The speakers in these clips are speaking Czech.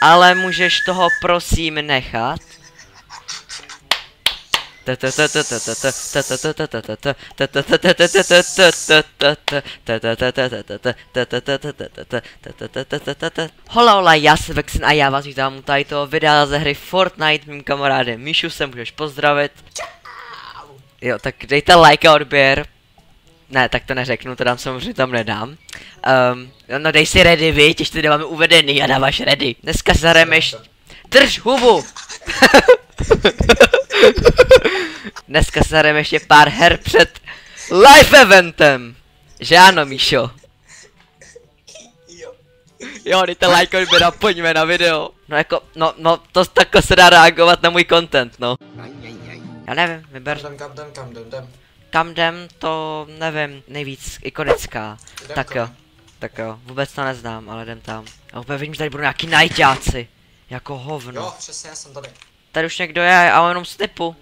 ale můžeš toho prosím nechat? Hola, hola, já jsem Vexen a já vás vítám u tady toho videa ze hry Fortnite, mým kamarádem Míšu se můžeš pozdravit. Jo, tak dejte like a odběr. Ne, tak to neřeknu, to dám samozřejmě tam nedám. Um, no dej si ready, viď, ještě tady máme uvedený a dáváš ready. Dneska zahrajeme ještě... Drž hubu! Dneska se hrajeme ještě pár her před live eventem. Že ano, Míšo? Jo. Jo, dejte like, odběr a pojďme na video. No jako, no, no, to takhle se dá reagovat na můj content, no. Já nevím, vyber. Jdem, kam jdem, kam jdem, jdem. Kam jdem, to nevím, nejvíc ikonická. Jdem Tak tam. jo, tak jo, vůbec to neznám, ale jdem tam. A úplně vidím, že tady budou nějaký najťáci. Jako hovno. Jo, přesně, já jsem tady. Tady už někdo je, ale jenom snipu.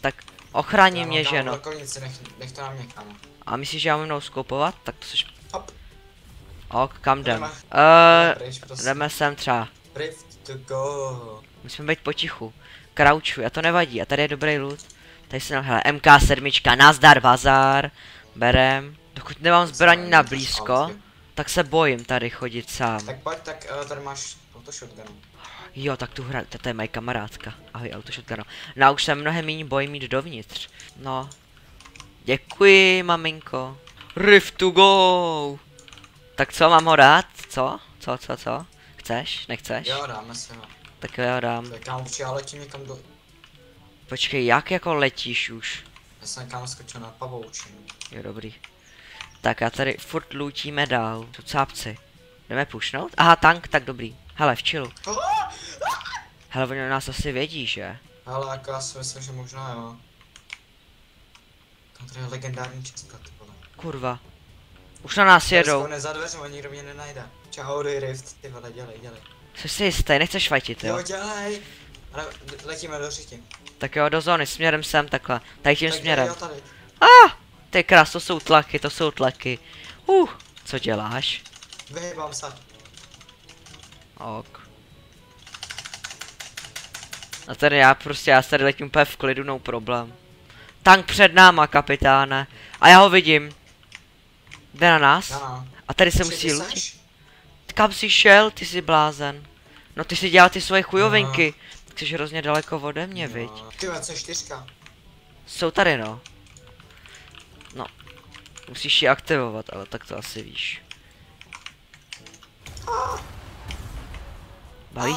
Tak ochrání Já mě, že no. Nech, nech to. A myslíš, že já mám mnou skoupovat? Tak to jsi... Hop. Ok, kam jdem? Jdeme. Uh, Pryč, prosím. jdeme sem třeba. To go. Musíme být potichu. Crouchuj, a to nevadí, a tady je dobrý loot. Tady se nám, hele, MK7, nazdar, bazar. Berem. Dokud nemám zbraní na blízko, tak se bojím tady chodit sám. Tak pojď, tak uh, tady máš auto shotgun. Jo, tak tu hra, to, je moje kamarádka. Ahoj, autošotkano. No už se mnohem méně bojím jít dovnitř. No. Děkuji, maminko. Rift to go! Tak co, mám ho dát? Co? Co, co, co? Chceš? Nechceš? Jo, dáme si ho. Tak jo, dám. Tak kámo, určitě já letím někam do... Počkej, jak jako letíš už? Já jsem kámo skočil na pavoučinu. Jo, dobrý. Tak a tady furt lutíme dál. Tu cápci. Jdeme pušnout? Aha, tank, tak dobrý. Hele, v chillu. Hele, oni o nás asi vědí, že? Ale jako já si myslím, že možná jo. Tam tady je legendární česka, ty vole. Kurva. Už na nás jedou. Jedou. za dveřma, nikdo mě nenajde. Čau, dej Rift, ty vole, dělej, dělej. Jsi si jistý, nechceš fajtit, jo? Jo, dělej. Ale letíme do řiti. Tak jo, do zóny, směrem sem, takhle. Tady tím Tak směrem. Jo, tady. Ah, ty krás, to jsou tlaky, to jsou tlaky. Uh, co děláš? Vyhybám se. Ok. A tady já prostě, já tady letím úplně v klidu, no problém. Tank před náma, kapitáne. A já ho vidím. Jde na nás? Já no. A tady se musí lutit. Kam jsi šel, ty jsi blázen? No ty si dělal ty svoje chujovinky. Jsi hrozně daleko ode mě, viď? Ty co čtyřka? Jsou tady, no. No. Musíš ji aktivovat, ale tak to asi víš. Baví?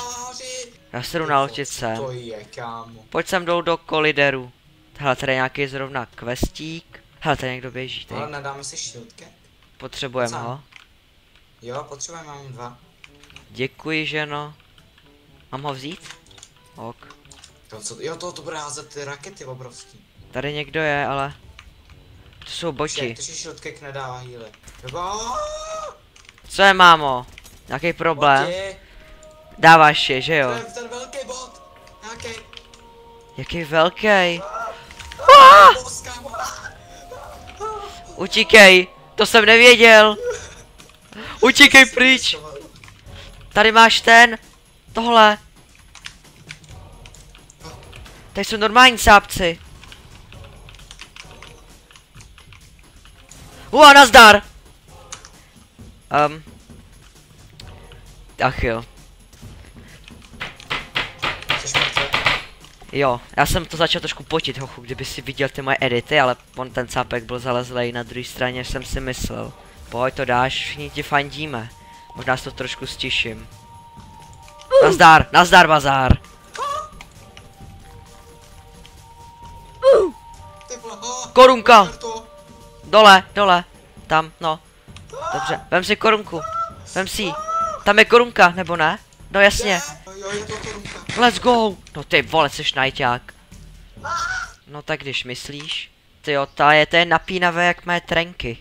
Já se jdu naložit sem. To je, kámo. Pojď sem dolů do kolideru. Hele, tady je nějaký zrovna questík. Hele, tady někdo běží, tady. Ale nedáme si shieldke? Potřebujeme ho. Jo, potřebujeme, mám dva. Děkuji, ženo. Mám ho vzít? Ok. To, co, jo, to, to bude házet ty rakety obrovský. Tady někdo je, ale... To jsou boti. si shieldcake nedává healy. Co je, mámo? Nějaký problém? Boti, Dáváš je, že jo? ten, ten velký bot. Nějaký. Jaký velký. Kámo. Utíkej, to jsem nevěděl. Utíkej pryč. Tady máš ten. Tohle. Tady jsou normální sápci. Ua, nazdar. Um. Ach jo. Jo, já jsem to začal trošku potit, hochu, kdyby si viděl ty moje edity, ale on ten cápek byl zalezlej na druhé straně, než jsem si myslel. Pojď to dáš, všichni ti fandíme. Možná si to trošku stiším. Nazdar, nazdar bazár. Korunka. Dole, dole, tam, no. Dobře, vem si korunku. Vem si ji. Tam je korunka, nebo ne? No jasně, Jo, je to korunka. let's go. No ty vole, jsi najťák. No tak když myslíš. Ty jo, ta je, to je napínavé jak mé trenky.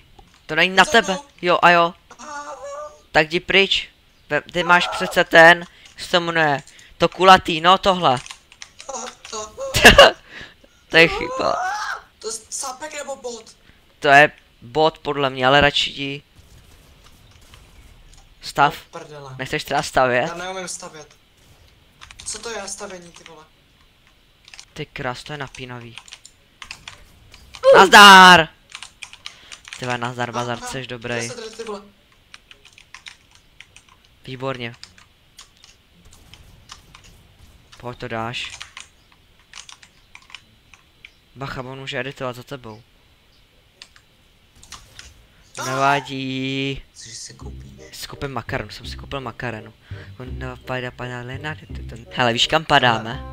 To není na tebe. Jo, a jo. Ah, Tak jdi pryč. Ty máš přece ten, se to jmenuje, to kulatý, no tohle. ah, ah. to je chyba. To je sapek nebo bot? To je bot podle mě, ale radši jdi. Stav. Prdele. Nechceš teda stavět? Já neumím stavět. Co to je stavení, ty vole? Ty krás, to je napínavý. Nazdar! Ty vole, nazdar, bazar, jsi dobrý. Tady, ty vole? Výborně. Pojď to dáš. Bacha, on může editovat za tebou. Nevadí. Což se koupíš? Skupím makaronu, jsem si koupil makaronu. On napadá, padá, Lena, ten- Hele, víš kam padáme?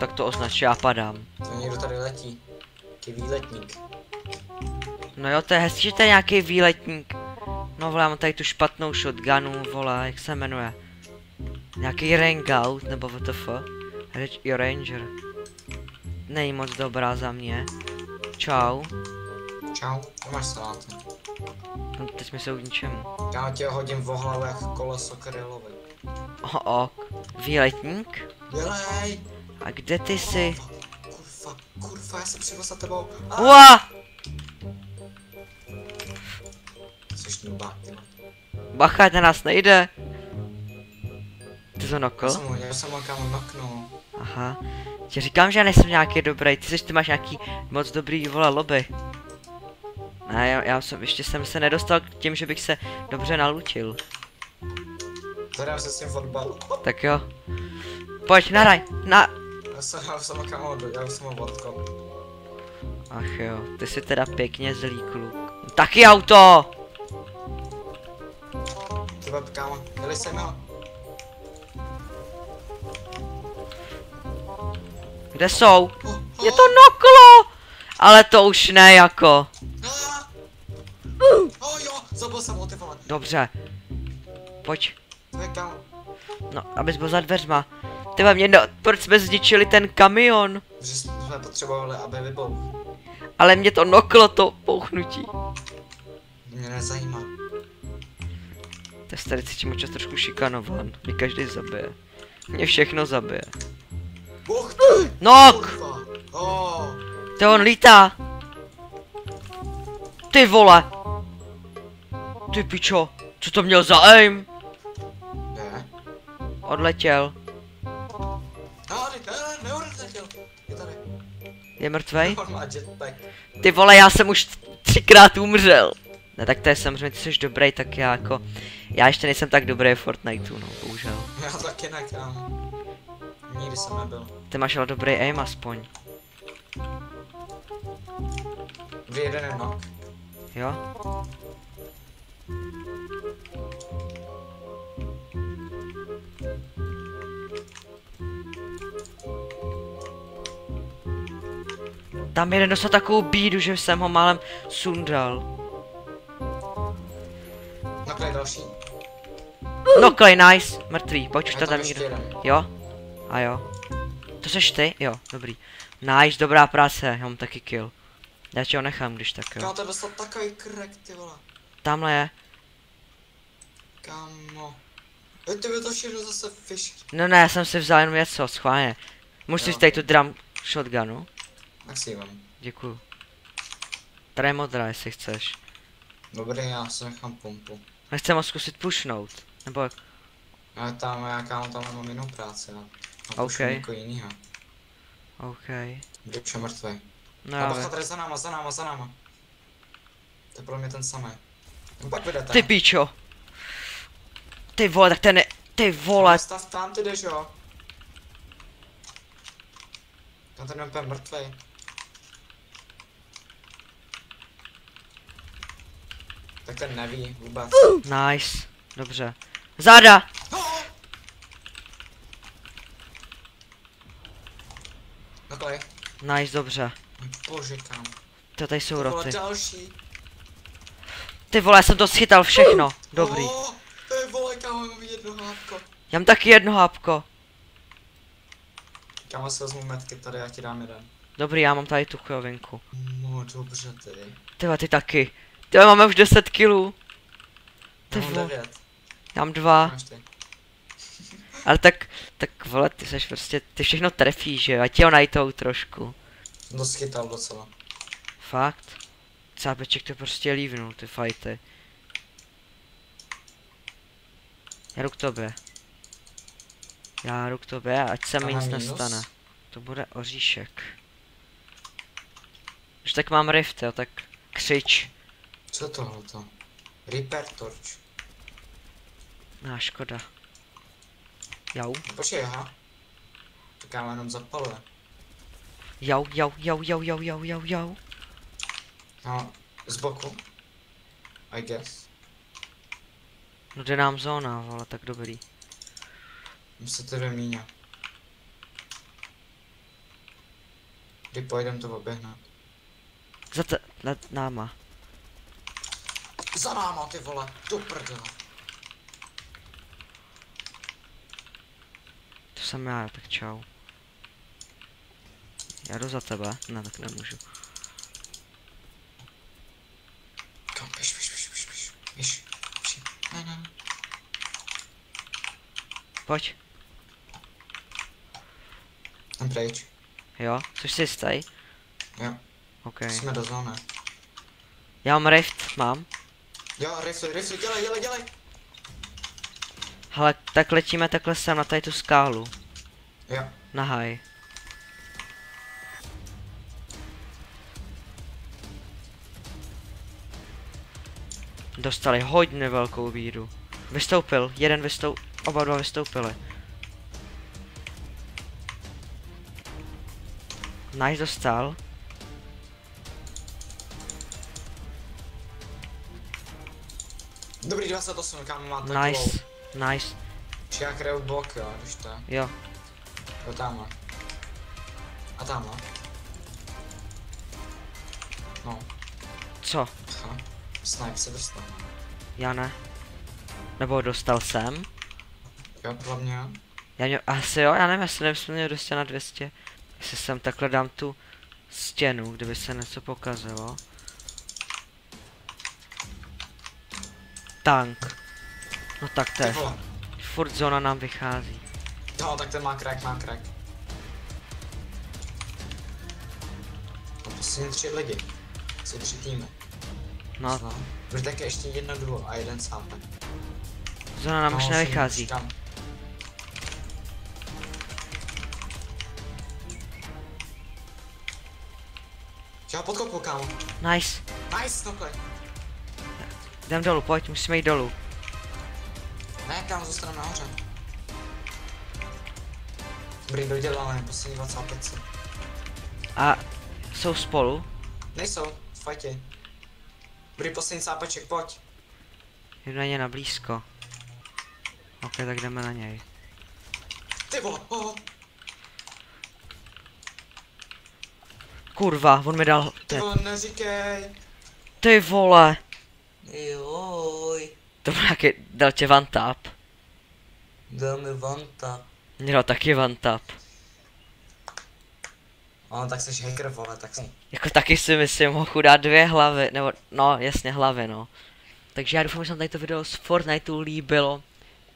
Tak to označuje, já padám. To někdo tady letí. Taký výletník. No jo, to je hezký, že to je nějaký výletník. No vole, mám tady tu špatnou shotgunu, vole, jak se jmenuje? Nějaký rangout, nebo WTF? Jo, ranger. Není moc dobrá za mě. Čau. Čau, máš saláty. No, teď jsme se u ničemu. Já tě hodím v hlavu jak koleso krylovi. O, ok. Výletník? Dělej! A kde ty jsi? Kurva, kurva, já se přivez za tebou. A, Ua! Jsi vole. Bacha, ten nás nejde. Ty to Já nokl? jsem ho, já jsem ho kam naknul. Aha. Ti říkám, že já nejsem nějaký dobrý, ty jsi, ty máš nějaký moc dobrý vole lobby. Ne, já, já jsem, ještě jsem se nedostal k tím, že bych se dobře nalučil. Zadám se s tím fotbalu. Tak jo. Pojď, naraj, na... Já jsem, já jsem hodu, já jsem ho odkop. Ach jo, ty jsi teda pěkně zlý kluk. Taky auto! Ty kámo, jeli jsem ho. Kde jsou? Je to noklo! Ale to už ne jako. Dobře. Pojď. No, abys byl za dveřma. Ty mě no, proč jsme zničili ten kamion? Že jsme potřebovali, aby vybouch. Ale mě to noklo, to pouchnutí. Mě nezajímá. To je tady cítím čas trošku šikanovan. Mě každý zabije. Mě všechno zabije. Bůh! Nok! Oh, To on lítá. Ty vole. Ty pičo. Co to měl za aim? ne. Odletěl. Tady, ne, neodletěl. Je tady. Je mrtvej? Ty vole, já jsem už třikrát umřel. Ne, tak to je samozřejmě, ty jsi dobrý, tak já jako... Já ještě nejsem tak dobrý v Fortniteu, no, bohužel. Já taky ne, kámo. Nikdy jsem nebyl. Ty máš ale dobrý aim aspoň. Je nok. Jo? Tam jeden dostal takovou bídu, že jsem ho málem sundal. Nok je další. No klej, nice, mrtvý, pojď už tam někdo. jeden. Jo? A jo. To seš ty? Jo, dobrý. Nice, dobrá práce, já mám taky kill. Já ti ho nechám, když tak jo. Kámo, to dostal takový krek, ty vole. Tamhle je. Kámo. Je to to všechno zase fish. No ne, já jsem si vzal jenom něco, schválně. Můžu si Jo. tady tu drum shotgunu? Tak si ji vem. Děkuju. Tady je modrá, jestli chceš. Dobrý, já si nechám pumpu. Nechcem ho zkusit pushnout. Nebo jak? Já tam, já kámo, tam mám jinou práci, no. A OK. okay. někoho jinýho. OK. Už je mrtvý. No a vím. tady za náma, za náma, za náma. To je pro mě ten samý. No pak vydete. Ty píčo. Ty vole, tak ten je... Ty vole. Stav tam, ty jdeš, jo. Tam ten je úplně mrtvej. Tak ten neví vůbec. Nice. Dobře. Záda. Takhle. Nice, dobře. Bože, kam. To tady jsou To roty. další. Ty vole, já jsem to schytal všechno. Dobrý. Oh, ty vole, kámo, mám jedno hápko. Já mám taky jedno hápko. Kámo, si vezmu metky tady, já ti dám jeden. Dobrý, já mám tady tu chujovinku. No, dobře tedy. Ty vole, ty taky. Ty vole, máme už 10 kilů. Ty Já mám vole. devět. Já mám dva. Máš ty. Ale tak, tak vole, ty seš prostě, ty všechno trefíš, že jo? A ti ho najtou trošku. To schytal docela. Fakt? Cápeček to prostě lívnul, ty fajty. Já jdu k tobě. Já jdu k tobě, ať se mi nic minus. nestane. To bude oříšek. Už tak mám rift, jo, tak křič. Co je tohleto? Repair torch.Ná škoda. Jau, Počkej, aha. Tak já jenom zapaluje. jau, jau, jau, jau, jau, jau, jau, jau. No, z boku. I guess. No jde nám zóna, vole, tak dobrý. Musíte dvě míně. Kdy pojedem to oběhnout. Za te, nad náma. Za náma ty vole, do prdele. Jsem já, tak čau. Já jdu za tebe, ne, tak nemůžu. Kam. Ne, ne. Pojď, Jsem pryč. jo, což si jistý? Jo, OK. jsme do zóny. Já mám rift, mám. Jo, rifle, rifle, dělej, dělej, dělej. Hele, tak letíme takhle sem na tady tu skálu. Jo, Na high. Dostali hodně velkou víru. Vystoupil, jeden vystoupil, oba dva vystoupili. Nice dostal. dobrý 28, kámo, máte Nice, nice, Či kryju bok, jo, když to jo. Jo, tamhle. A tamhle. No, Co? aha. Snipe se dostal. Já ne. Nebo dostal jsem? Jo, podle mě. Já mě, asi jo, já nevím, jestli jsem měl dostat na 200. Jestli sem takhle dám tu stěnu, kdyby se něco pokazilo. Tank. No tak to je, furt zóna nám vychází. Jo, tak ten má crack, má crack. No, poslední tři lidi. Jsou tři týmy. No, No. Bude také ještě jedno duo a jeden sápek. zóna nám už nevychází. Tam. Já podkopnu, kámo. Nice. Nice, no. Jdem dolů, pojď, musíme jít dolů. Ne, kámo, zůstaneme nahoře. Dobrý, doděláme, poslední 25. A jsou spolu. Nejsou, v fajtě. Dobrý, poslední sápeček, pojď. Jdu na ně na blízko. Ok, tak jdeme na něj. Ty vole, oh, Kurva, on mi dal... ty vole, neříkej. Ty vole. Joj, To byl nějaký, dal tě one tap. dal mi vanta. Mě dal taky one tap. No, tak jsi hacker, vole, tak jsem. Jako taky si myslím, ho chudá dvě hlavy, nebo no jasně hlavy no. Takže já doufám, že se vám tady to video z Fortniteu líbilo.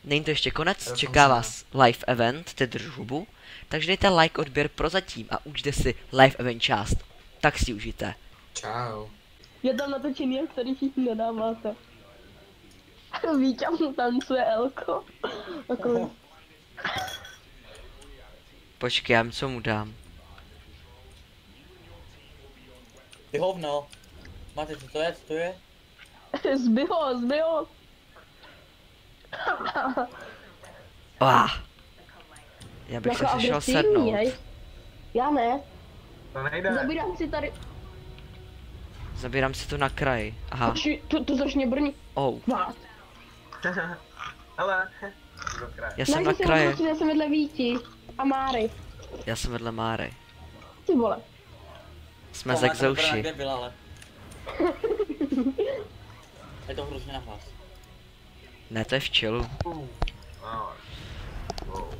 Není to ještě konec, Doufám, čeká vás live event, tedy hubu. Takže dejte like, odběr prozatím a užijte si live event část. Tak si užijte. Čau. Je tam natočený, jak tady všichni nedáváte. Vítě mu tancuje Elko. Takový. Počkej, já co mu dám. Ty hovno. Máte, co to je, co to je? Zby ho, zby ho. Ah. Já bych Jako se si šel sednout. Já ne. To nejde. Zabírám si tady. Zabírám si to na kraji. Aha. Či, to, to začne brní. Oh. Hele. Já jsem na kraji. já jsem vedle Víti. A Máry. Já jsem vedle Máry. Ty vole. Jsme To z má to vypadá, Exouši. Kde byla, ale. Je to hrozně nahlas. Ne, to je v. Wow.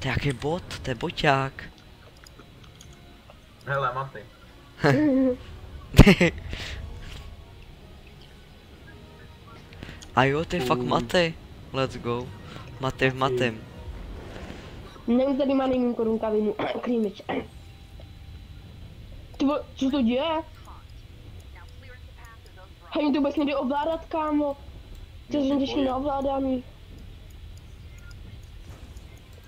To je jaký bot, to je boťák. Hele, Maty. A jo, ty fakt maty. Let's go. Maty v matym. Nevím, tady má nejmín korunka vinu. Klímič. Ty vole, co to děje? Hej, mi to vůbec nejde ovládat, kámo. To je těžší na ovládání.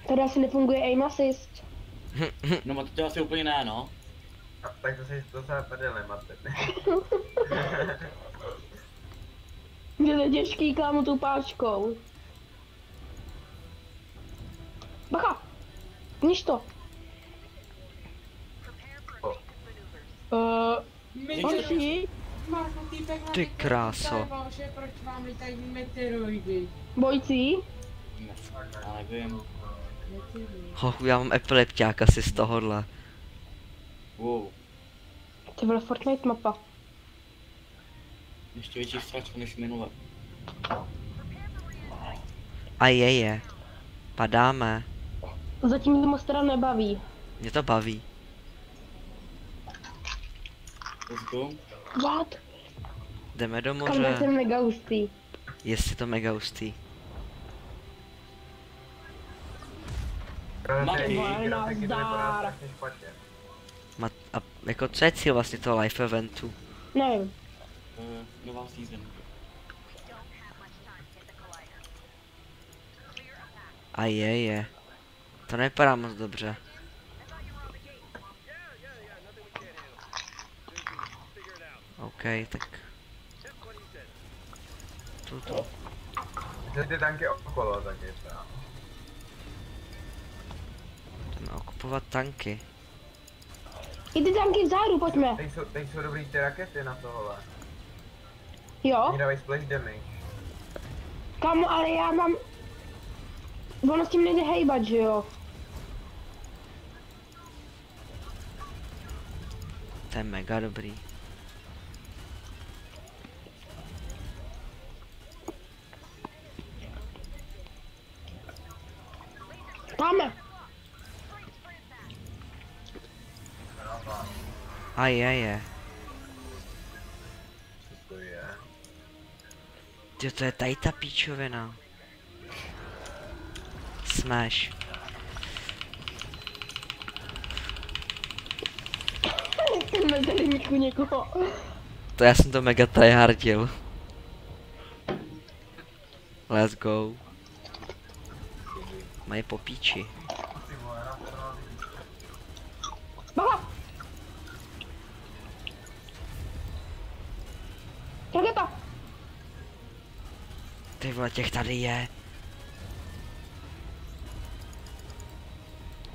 Tady asi nefunguje aim assist. No to, to asi úplně ne, no. A, tak to se to se prdele, Martin. Že to je těžký kámo tou páčkou. Bacha! Niž to. Uh, Horší, Ty kráso. Proč vám lítají meteoroidy? bojcí. Ne, já nevím. Hochu, já mám epilepťák asi z tohohle. Wow. To byla Fortnite mapa. Ještě větší sračka než minule. A je je. Padáme. Zatím to moc teda nebaví. Mě to baví. Let's go. What? Jdeme do Kam moře. jsem mega hustý. Jestli to mega hustý. To a jako co je cíl vlastně toho live eventu? Nevím. Uh, nová season. A je je. To nevypadá moc dobře. OK, tak. Tuto. Že ty tanky okolo taky. třeba. Jdeme okupovat tanky. I ty tanky vzadu, pojďme. Teď jsou, teď jsou dobrý ty rakety na tohle. Jo? Oni dávají splash damage. Kamo, ale já mám... Ono s tím nejde hejbat, že jo? To je mega dobrý. Máme. A je je. Co to je? Ty to je tady ta píčovina. Smash. Miku někoho. To já jsem to mega tryhardil. Let's go. Mají po píči. Bacha! Raketa! Ty vole, těch tady je.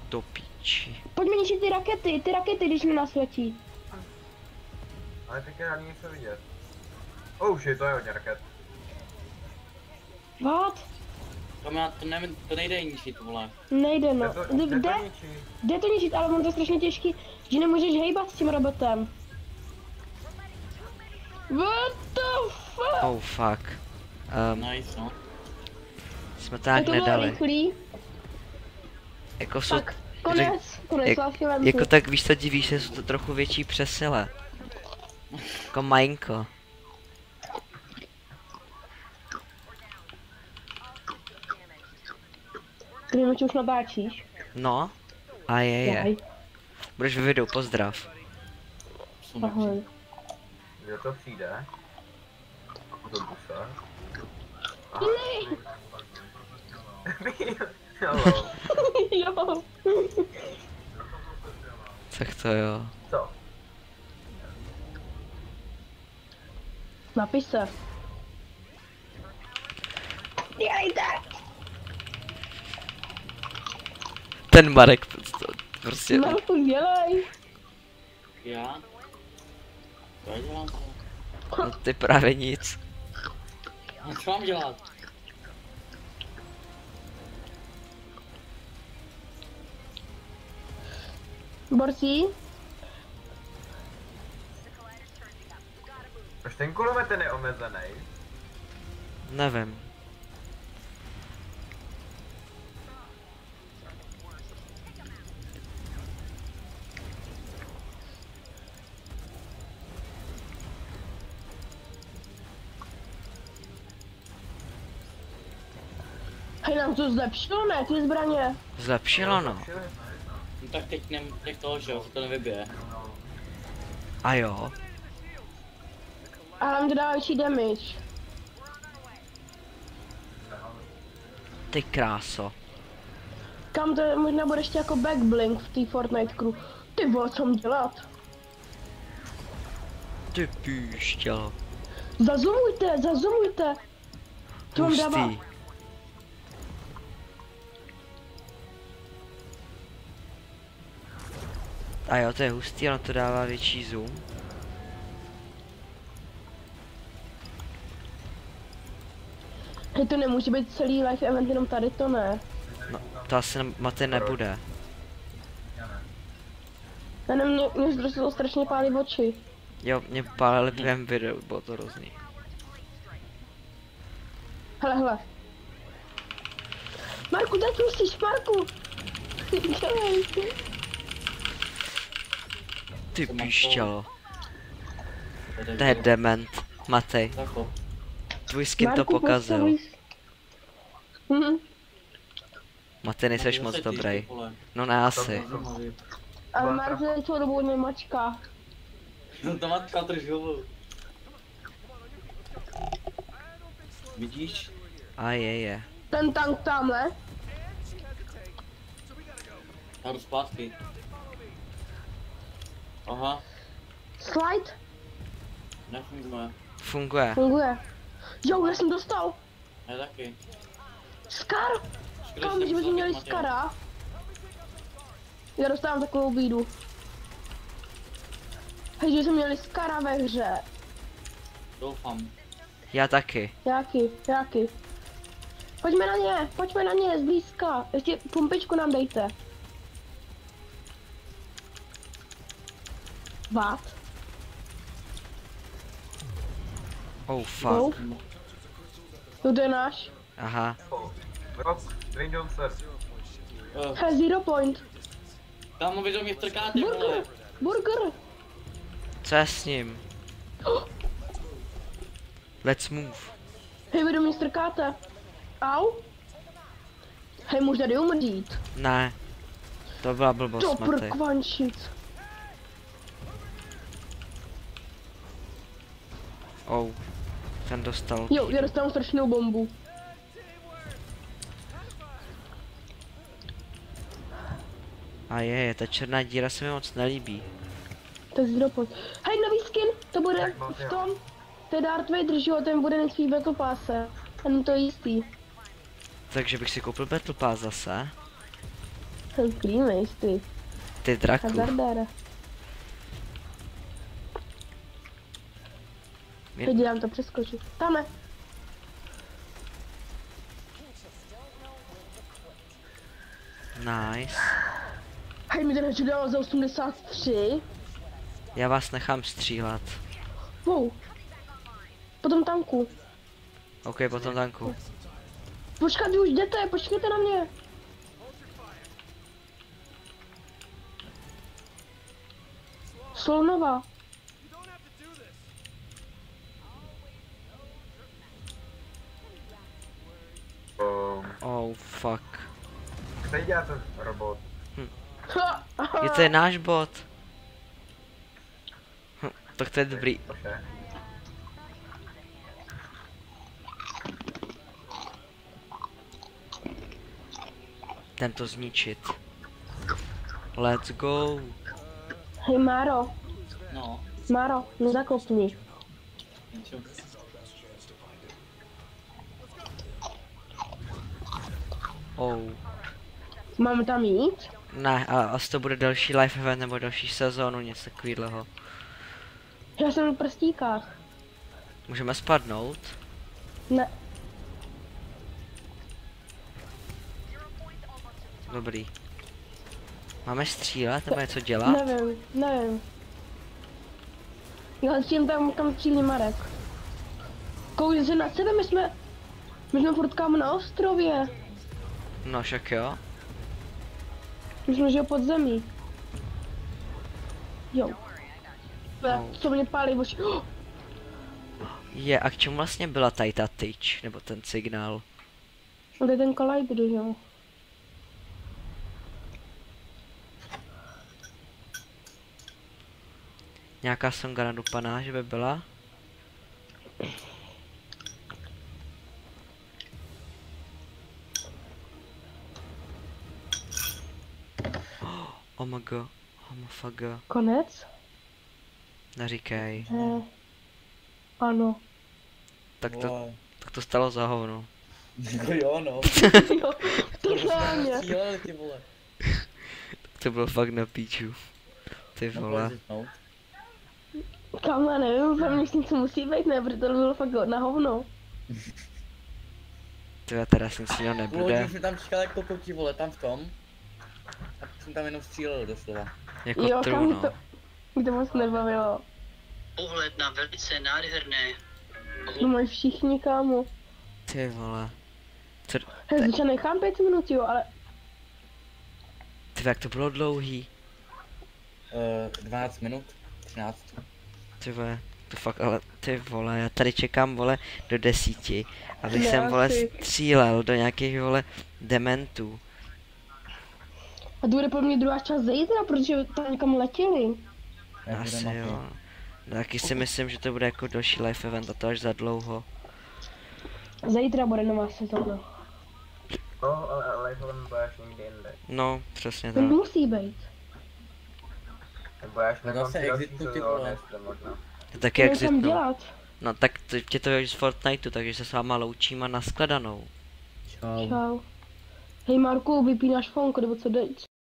Do píči. Pojďme ničit ty rakety, ty rakety, když mi nás letí. Ale teď ani něco vidět. Oh shit, to je hodně raket. What? Tam já, to, ne, to nejde ničit, vole. Nejde Jde no. to, Jde, jde jde, to ničí. jde to ničit, ale on to je strašně těžký, že nemůžeš hejbat s tím robotem. What the fuck? Oh fuck. Um, Nice, no. jsme to nějak to bylo nedali. rychlý. Jako jsou, Tak, konec, konec jak- eventu. jako tak víš co divíš, že jsou to trochu větší přesile. Jako Majnko. Když už natáčíš. No. A je je. Budeš ve videu, pozdrav. Ahoj. Kdo to přijde? Autobuse. Ne, Hello. jo. Tak to jo. Napiš se. Dělejte! Ten Marek to, prostě, No, dělej. Já? To já dělám to. no ty právě nic. A co mám dělat? Borcí, Proč ten kulomet je neomezený? Nevím. hej, nám to zlepšilo, ne, ty zbraně. Zlepšilo no. No tak teď, ne, teď to, že jo, to nevybije. A jo. A nám to dá větší damage. Ty kráso. Kam to možná bude ještě jako backblink v té Fortnite crew. Ty vole, co mám dělat? Ty píšťalo. Zazumujte, zazumujte. To vám dává. A jo, to je hustý, ono to dává větší zoom. Hej, to nemůže být celý live event, jenom tady to ne. No, to asi maty nebude. Já nevím, mě, mě to strašně pálí oči. Jo, mě pálili během videu, bylo to hrozný. Hele, hele. Marku, teď musíš, Marku! Dělej. Ty píšťalo. To je dement. Matej, Tako. Tvůj skin to Marku, pokazil. postavíš- Mhm. Matej, nejseš moc dobrý. No ne, asi. Ale Marku je celou dobu mě mačka. No to matka drž. Vidíš? A je, je. Ten tank tamhle. Já jdu zpátky. Aha, Slide nefunguje. Funguje. funguje. Jo, já jsem dostal. Já taky. Skar! Kam, bychom jsem měli skara? Já dostávám takovou bídu. Hej, že jsme měli skara ve hře. Doufám. Já taky. Jaký, jaký. Pojďme na ně, pojďme na ně, zblízka. Ještě pumpičku nám dejte. Vát. Oh No. fuck. To je náš. Aha. Rob. Uh, He, zero point. vy do mě strkáte, vole. Burger, burger. Co je s ním? Let's move. Hej, vy do mě strkáte. Au. Hej, můžu tady umřít. Ne. To byla To blbost, Matej. prkvančic. Oh. Ten dostal. Jo, já dostanu strašnou bombu. A je, je, ta černá díra se mi moc nelíbí. To je zero point. Hej, nový skin, to bude v tom. To je Darth Vader, že jo, ten bude nejspíš Battle Passe. Ten to je jistý. Takže bych si koupil Battle Pass zase. Ten klíme jistý. Ty draku. Hazardere. Teď dám to přeskočit. Tame. Nice. Hej, mi ten headshot dal za 83. Já vás nechám střílet. Wow. Potom tanku. OK, potom tanku. Počkat, vy už jdete, počkejte na mě. Slonova. Oh fuck. který dělá ten robot? Aha. Je to je náš bot. Hm, tak to je dobrý. Jdem to zničit. Let's go. Hej, Máro. No, Máro, nezakopni. Oh. Máme tam jít? Ne, a asi to bude další live event nebo další sezónu, něco takového. Já jsem v prstíkách. Můžeme spadnout? Ne, Dobrý. Máme střílet nebo něco dělat? nevím, nevím. Já s tím tam, kam střílí Marek. Koukej se na sebe, my jsme... My jsme furt kam na ostrově. No však jo. My jsme že pod zemí. Jo. No. Co mě pálí oči. Oh, Je, a k čemu vlastně byla tady ta tyč, nebo ten signál? to je ten collider, jo. Nějaká songa nadupaná, že by byla? Omago. Homofaga. Konec? Neříkej. Ne. Ano. Tak to, Vole. tak to stalo za hovno. Jako jo, no. jo, totálně. Stříleli ty vole. To bylo fakt na píču. Ty vole. No, Kam já nevím, s tím co musí být, ne, protože to bylo fakt na hovno. Ty teda si nic jiného Původně nebude. jsme tam čekali jako kouti vole, tam v tom. A jsme tam jenom stříleli doslova. Jako jo, kam mi no. to, mi to moc nebavilo. Pohled na velice nádherné No mají všichni, kámo. Ty vole. Hej, zde nechám pět minut, jo, ale Ty jak to bylo dlouhý. Uh, 12 minut, 13. Ty vole. To fakt ale, ty vole, já tady čekám, vole, do desíti, abych Ne, jsem, vole, střílel do nějakých, vole, dementů. A to bude pro mě druhá část zítra, protože tam někam letěli. Asi jo. No, taky si myslím, že to bude jako další live event a to až za dlouho. Zítra bude nová sezóna. Oh, ale ale Lifelem bude až někdy jinde. No, přesně To tak. musí být. Nebo až No na konci další sezóny, možná. To taky To jak nechám dělat. No tak tě to je z Fortniteu, takže se s váma loučím a nashledanou. Čau. Čau. Hej Marku, vypínáš fonko, nebo co, dej, co